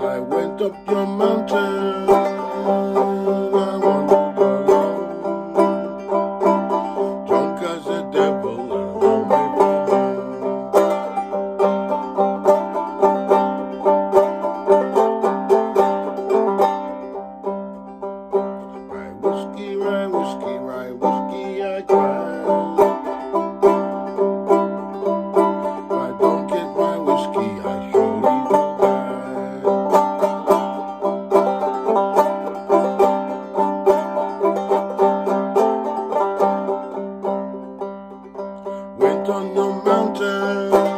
I went up your mountain. I wandered alone. Drunk as a devil more. My whiskey, my whiskey, mountain.